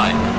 来。